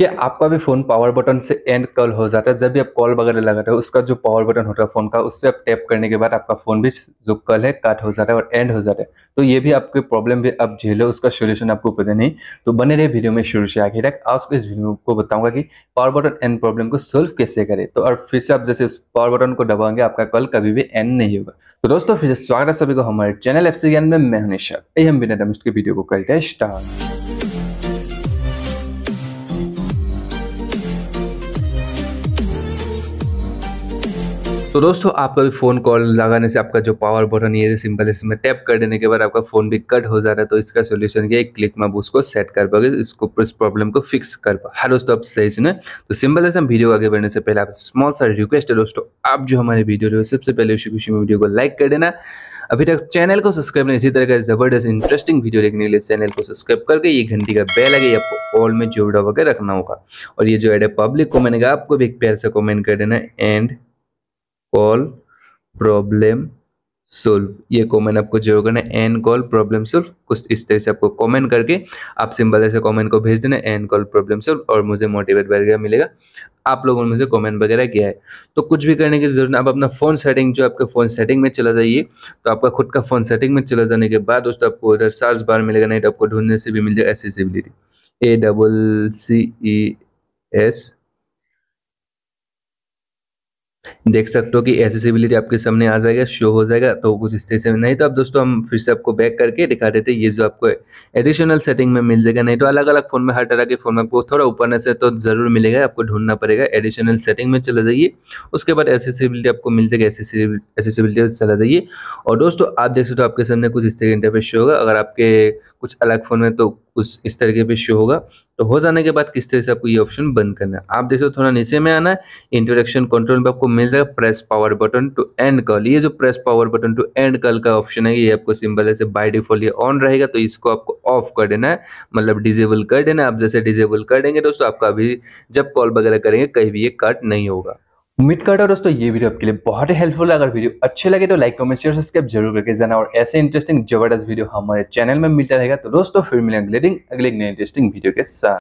कि आपका भी फ़ोन पावर बटन से एंड कॉल हो जाता है। जब भी आप कॉल वगैरह लगाते हो, उसका जो पावर बटन होता है फ़ोन का, उससे आप टैप करने के बाद आपका फ़ोन भी जो कॉल है कट हो जाता है और एंड हो जाता है। तो ये भी आपके प्रॉब्लम भी आप झेलो उसका सोल्यूशन आपको पता नहीं। तो बने रहे वीडियो में शुरू से आखिर तक आज इस वीडियो को बताऊँगा कि पावर बटन एंड प्रॉब्लम को सोल्व कैसे करें। तो और फिर से आप जैसे उस पावर बटन को दबाएँगे, आपका कॉल कभी भी एंड नहीं होगा। तो दोस्तों, फिर से स्वागत है सभी को हमारे चैनल एफ़ सी में। मैं हूँ निशा। हम बिना के वीडियो को करते हैं स्टार्ट। तो दोस्तों, आपका भी फ़ोन कॉल लगाने से आपका जो पावर बटन ये सिंपल इसमें टैप कर देने के बाद आपका फ़ोन भी कट हो जाता है तो इसका सोल्यूशन क्या एक क्लिक में उसको सेट कर पाओगे, इसको इस प्रॉब्लम को फिक्स कर पाओ। हर दोस्तों आप सही सुने तो सिंपल हम वीडियो आगे बढ़ने से पहले आप स्मॉल सा रिक्वेस्ट है दोस्तों, आप जो हमारे वीडियो रहे सबसे पहले उसी खुशी में वीडियो को लाइक कर देना। अभी तक चैनल को सब्सक्राइब नहीं, इसी तरह का ज़बरदस्त इंटरेस्टिंग वीडियो देखने के लिए चैनल को सब्सक्राइब करके ये घंटी का बेल लगे आपको ऑल में जोड़ा वगैरह रखना होगा। और ये जो एड है पब्लिक कमेंट आपको भी एक प्यार से कॉमेंट कर देना एंड कॉल प्रॉब्लम सोल्व ये कमेंट आपको जो करना ना एन कॉल प्रॉब्लम सोल्व कुछ इस तरह से आपको कॉमेंट करके आप सिंपल ऐसे कॉमेंट को भेज देना एन कॉल प्रॉब्लम सोल्व और मुझे मोटिवेट वगैरह मिलेगा। आप लोगों ने मुझे कमेंट वगैरह किया है। तो कुछ भी करने की ज़रूरत नहीं आप अपना फ़ोन सेटिंग जो आपके फ़ोन सेटिंग में चला जाइए तो आपका खुद का फ़ोन सेटिंग में चला जाने के बाद दोस्तों आपको इधर सर्च बार मिलेगा, नहीं तो आपको ढूँढने से भी मिल जाएगा accessibility A double C E S देख सकते हो कि एसेसिबिलिटी आपके सामने आ जाएगा शो हो जाएगा तो कुछ इस तरह से नहीं। तो अब दोस्तों, हम फिर से आपको बैक करके दिखा देते हैं, ये जो आपको एडिशनल सेटिंग में मिल जाएगा। नहीं तो अलग अलग फ़ोन में, हर तरह के फ़ोन में आपको थोड़ा ऊपर से तो ज़रूर मिलेगा, आपको ढूंढना पड़ेगा। एडिशनल सेटिंग में चला जाइए, उसके बाद एसेसिबिलिटी आपको मिल जाएगा एसेसिबिलिटी चला जाइए। और दोस्तों, आप देख सकते हो आपके सामने कुछ इस तरह इंटरफेस शो होगा। अगर आपके कुछ अलग फ़ोन में तो उस इस तरीके पे शो होगा। तो हो जाने के बाद किस तरह से आपको ये ऑप्शन बंद करना है? आप देखो थोड़ा नीचे में आना है। इंट्रोडक्शन कंट्रोल में आपको जाएगा press power button to end call ये जो press power button to end call का ऑप्शन है, ये आपको सिंपल ऐसे बाय डिफ़ॉल्ट ये ऑन रहेगा तो इसको आपको ऑफ़ कर देना है। मतलब डिजेबल कर देना है। आप जैसे डिजेबल कर देंगे दोस्तों, आपका अभी जब कॉल वगैरह करेंगे, कहीं भी ये कट नहीं होगा। उम्मीद करता हूँ दोस्तों, ये वीडियो आपके लिए बहुत ही हेल्पफुल है। अगर वीडियो अच्छे लगे तो लाइक कमेंट शेयर सब्सक्राइब ज़रूर करके जाना। और ऐसे इंटरेस्टिंग ज़बरदस्त वीडियो हमारे चैनल में मिलता रहेगा। तो दोस्तों, फिर मिलेंगे अगले अगले इंटरेस्टिंग वीडियो के साथ।